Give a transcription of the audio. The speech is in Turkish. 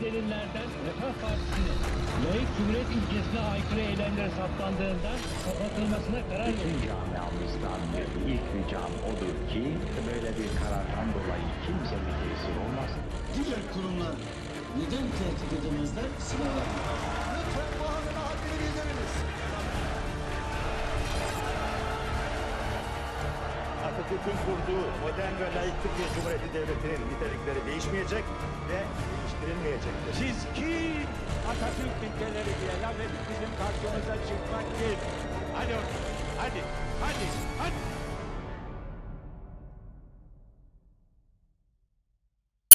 verilen delillerden Refah Partisi'ne layık cumhuriyet ilkesine aykırı eylemlere saptandığında kapatılmasına karar verildi. camiamızdan ilk ricam odur ki böyle bir karardan dolayı kimse müteessir olmasın. Diğer kurumlar neden tehdit edemezler? Atatürk'ün kurduğu modern ve layıklık bir cumhuriyeti devletinin nitelikleri değişmeyecek ve değiştirilmeyecektir. Siz kim? Atatürk ilkeleri diye laf bizim karşımıza çıkmak kim?